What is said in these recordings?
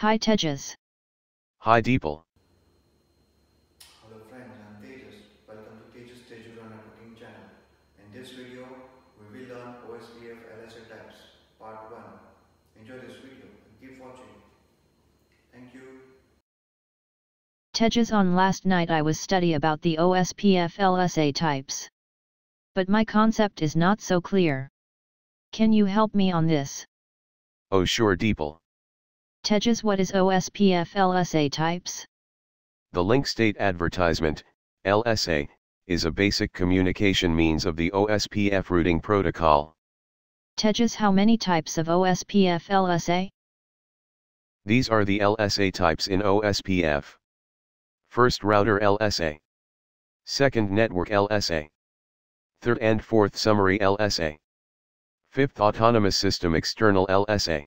Hi Tejas. Hi Deepal. Hello friends, I'm Tejas. Welcome to Tejas Tejura Networking Channel. In this video, we will learn OSPF LSA types, part 1. Enjoy this video and keep watching. Thank you. Tejas on last night I was study about the OSPF LSA types. But my concept is not so clear. Can you help me on this? Oh sure Deepal. Tejas what is OSPF LSA types? The link state advertisement, LSA, is a basic communication means of the OSPF routing protocol. Tejas how many types of OSPF LSA? These are the LSA types in OSPF. First router LSA. Second network LSA. Third and fourth summary LSA. Fifth autonomous system external LSA.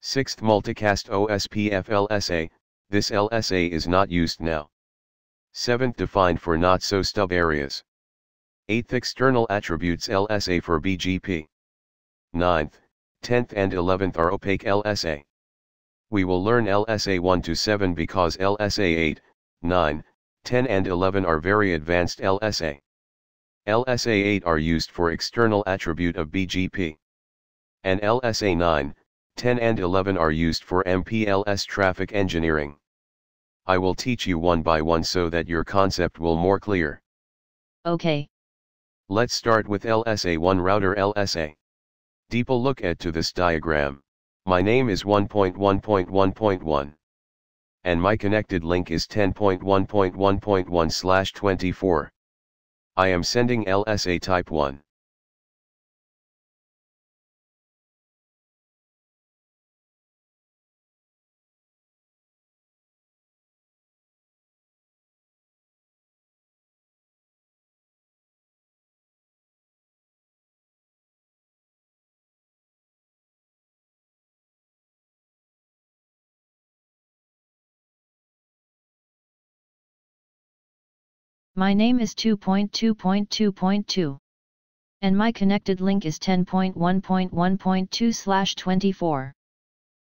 Sixth multicast OSPF LSA, this LSA is not used now. Seventh defined for not so stub areas. Eighth external attributes LSA for BGP. Ninth, 10th and 11th are opaque LSA. We will learn LSA 1 to 7 because LSA 8, 9, 10 and 11 are very advanced LSA. LSA 8 are used for external attribute of BGP. And LSA 9, 10 and 11 are used for MPLS traffic engineering. I will teach you one by one so that your concept will more clear. Okay. Let's start with LSA1 router LSA. Deepal look at to this diagram. My name is 1.1.1.1. And my connected link is 10.1.1.1 slash 24. I am sending LSA type 1. My name is 2.2.2.2. And my connected link is 10.1.1.2 slash 24.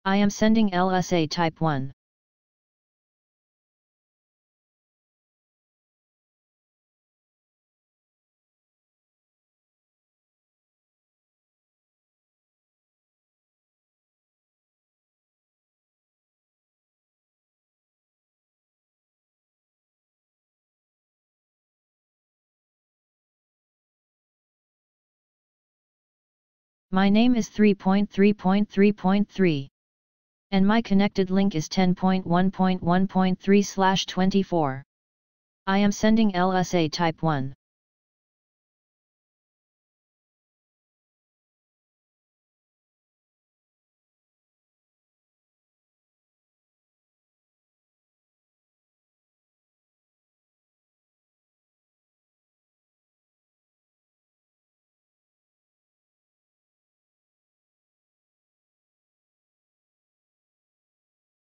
I am sending LSA type 1. My name is 3.3.3.3. And my connected link is 10.1.1.3 slash 24. I am sending LSA type 1.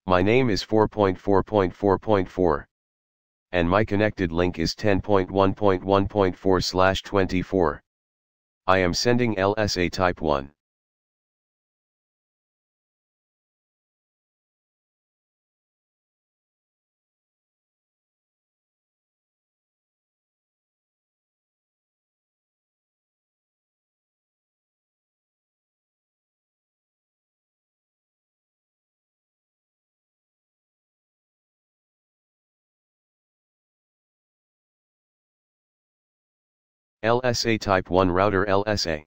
My name is 4.4.4.4. And my connected link is 10.1.1.4 slash 24. I am sending LSA type 1. LSA Type 1 Router LSA.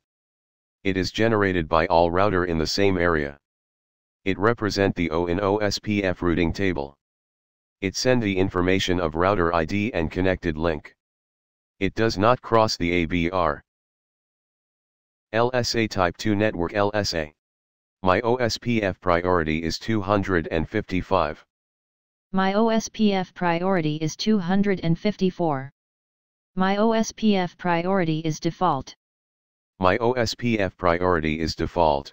It is generated by all router in the same area. It represent the O in OSPF routing table. It send the information of router ID and connected link. It does not cross the ABR. LSA Type 2 Network LSA. My OSPF priority is 255. My OSPF priority is 254. My OSPF priority is default. My OSPF priority is default.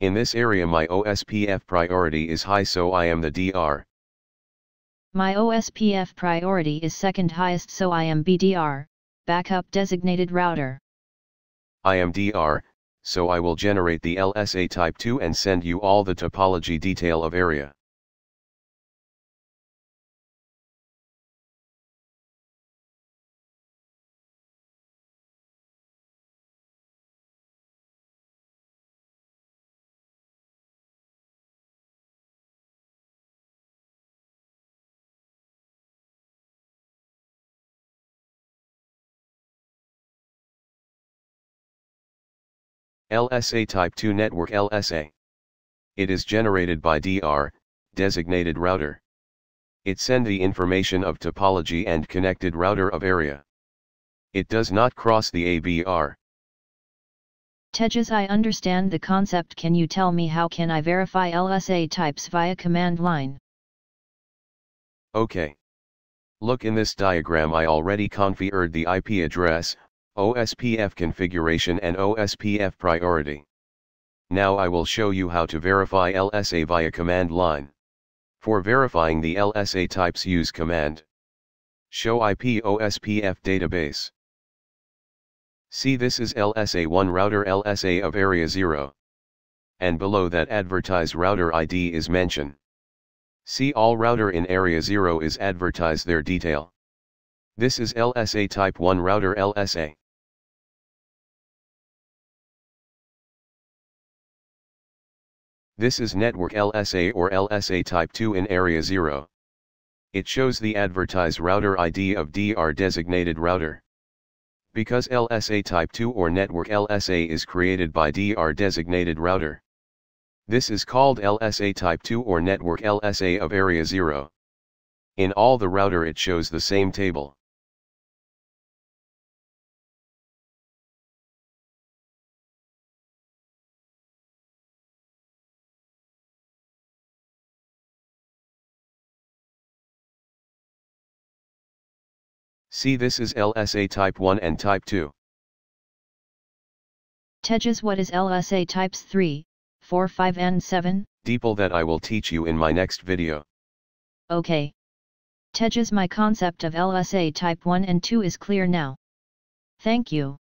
In this area my OSPF priority is high so I am the DR. My OSPF priority is second highest so I am BDR, backup designated router. I am DR, so I will generate the LSA type 2 and send you all the topology detail of area. LSA Type 2 Network LSA. It is generated by DR, designated router. It send the information of topology and connected router of area. It does not cross the ABR. Tejas I understand the concept can you tell me how can I verify LSA types via command line? Okay. Look in this diagram I already configured the IP address, OSPF configuration and OSPF priority. Now I will show you how to verify LSA via command line. For verifying the LSA types use command. Show IP OSPF database. See this is LSA1 router LSA of area 0. And below that advertise router ID is mentioned. See all router in area 0 is advertise their detail. This is LSA type 1 router LSA. This is network LSA or LSA type 2 in area 0. It shows the advertised router ID of DR designated router. Because LSA type 2 or network LSA is created by DR designated router. This is called LSA type 2 or network LSA of area 0. In all the router it shows the same table. See this is LSA type 1 and type 2. Tejas what is LSA types 3, 4 5 and 7? Deepal that I will teach you in my next video. Okay. Tejas my concept of LSA type 1 and 2 is clear now. Thank you.